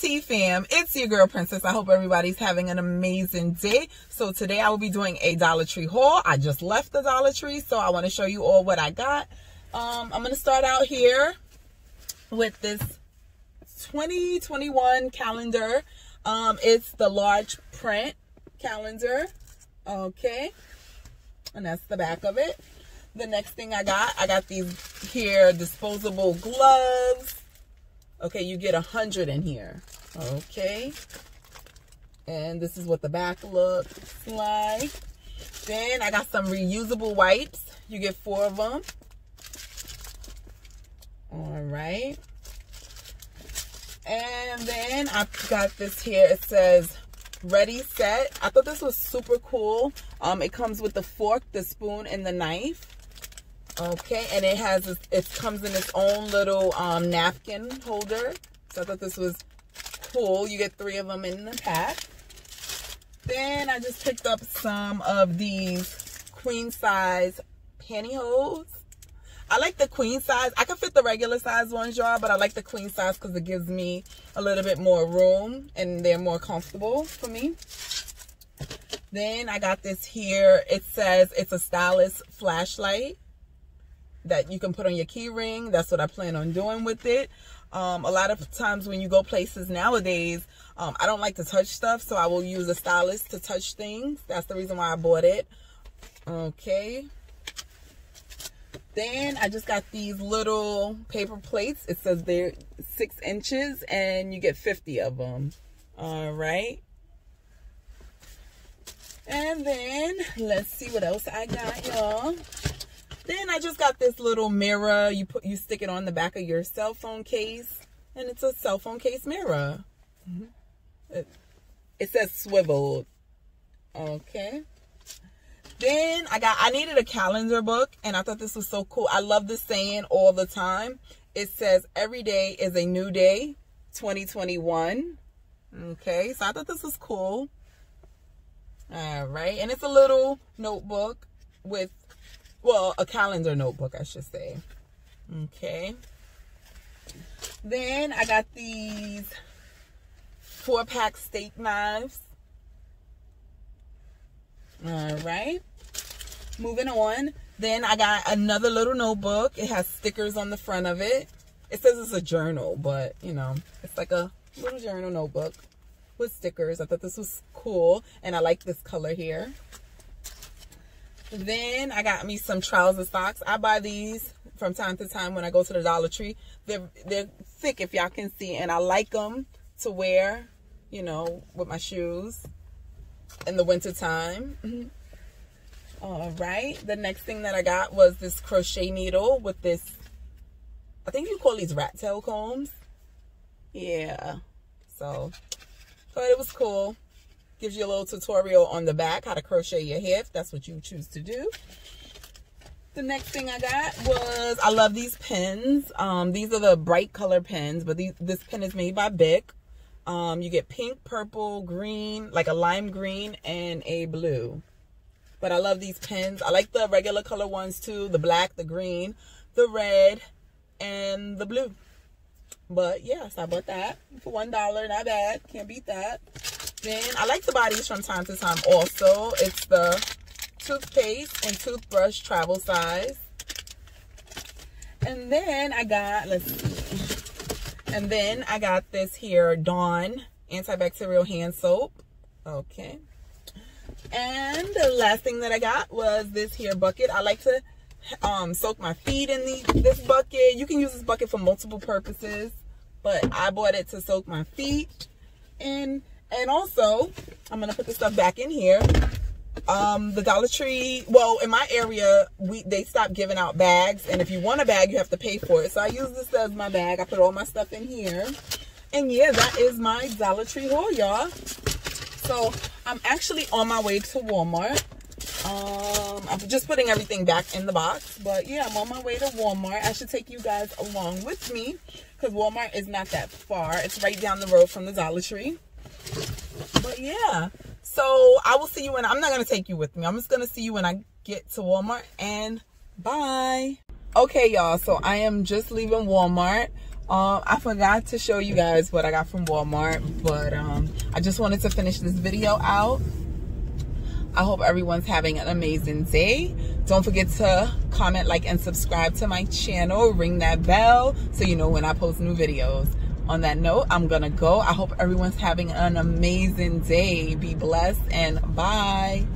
T fam, it's your girl Princess. I hope everybody's having an amazing day. So today I will be doing a Dollar Tree haul. I just left the Dollar Tree, so I want to show you all what I got. Um, I'm going to start out here with this 2021 calendar. Um, it's the large print calendar. Okay. And that's the back of it. The next thing I got, I got these here disposable gloves. Okay, you get a hundred in here. Okay. And this is what the back looks like. Then I got some reusable wipes. You get four of them. All right. And then I got this here. It says ready set. I thought this was super cool. Um, it comes with the fork, the spoon, and the knife. Okay, and it has, this, it comes in its own little um, napkin holder. So I thought this was cool. You get three of them in the pack. Then I just picked up some of these queen size pantyhose. I like the queen size. I can fit the regular size ones, y'all, but I like the queen size because it gives me a little bit more room and they're more comfortable for me. Then I got this here. It says it's a stylus flashlight that you can put on your key ring. That's what I plan on doing with it. Um, a lot of times when you go places nowadays, um, I don't like to touch stuff, so I will use a stylus to touch things. That's the reason why I bought it. Okay. Then I just got these little paper plates. It says they're six inches and you get 50 of them. All right. And then let's see what else I got, y'all. Then I just got this little mirror. You put you stick it on the back of your cell phone case, and it's a cell phone case mirror. Mm -hmm. it, it says swiveled. Okay. Then I got I needed a calendar book, and I thought this was so cool. I love this saying all the time. It says every day is a new day, 2021. Okay, so I thought this was cool. All right, and it's a little notebook with well, a calendar notebook, I should say. Okay. Then I got these four pack steak knives. All right. Moving on. Then I got another little notebook. It has stickers on the front of it. It says it's a journal, but you know, it's like a little journal notebook with stickers. I thought this was cool. And I like this color here. Then I got me some trouser socks. I buy these from time to time when I go to the Dollar Tree. They're, they're thick if y'all can see. And I like them to wear, you know, with my shoes in the winter time. Mm-hmm. All right. The next thing that I got was this crochet needle with this, I think you call these rat tail combs. Yeah. So, thought it was cool. Gives you a little tutorial on the back, how to crochet your if that's what you choose to do. The next thing I got was, I love these pens. Um, these are the bright color pens, but these, this pen is made by Bic. Um, you get pink, purple, green, like a lime green, and a blue. But I love these pens. I like the regular color ones too. The black, the green, the red, and the blue. But yes, I bought that for $1. Not bad. Can't beat that. Then I like to buy these from time to time also. It's the toothpaste and toothbrush travel size. And then I got, let's see. And then I got this here Dawn antibacterial hand soap. Okay. And the last thing that I got was this here bucket. I like to um, soak my feet in the, this bucket. You can use this bucket for multiple purposes, but I bought it to soak my feet. And and also, I'm going to put the stuff back in here. Um, the Dollar Tree, well, in my area, we they stopped giving out bags. And if you want a bag, you have to pay for it. So I use this as my bag. I put all my stuff in here. And yeah, that is my Dollar Tree haul, y'all. So I'm actually on my way to Walmart. Um, I'm just putting everything back in the box. But yeah, I'm on my way to Walmart. I should take you guys along with me because Walmart is not that far. It's right down the road from the Dollar Tree. But yeah, so I will see you when I'm not going to take you with me. I'm just going to see you when I get to Walmart and bye. Okay, y'all, so I am just leaving Walmart. Um, I forgot to show you guys what I got from Walmart, but um, I just wanted to finish this video out. I hope everyone's having an amazing day. Don't forget to comment, like, and subscribe to my channel. Ring that bell so you know when I post new videos. On that note, I'm going to go. I hope everyone's having an amazing day. Be blessed and bye.